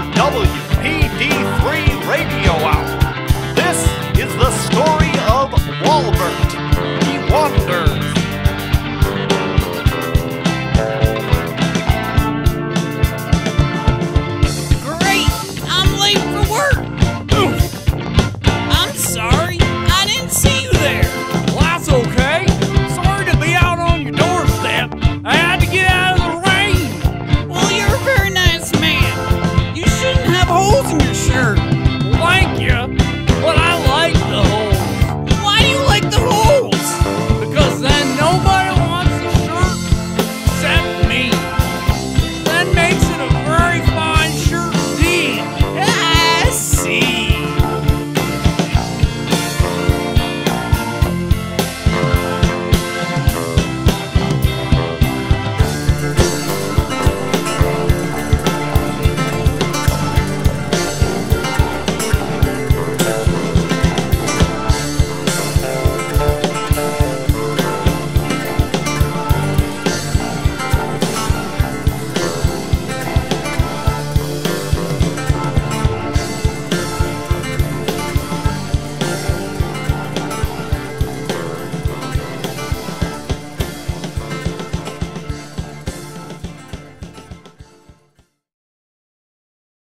WPD3 radio hour.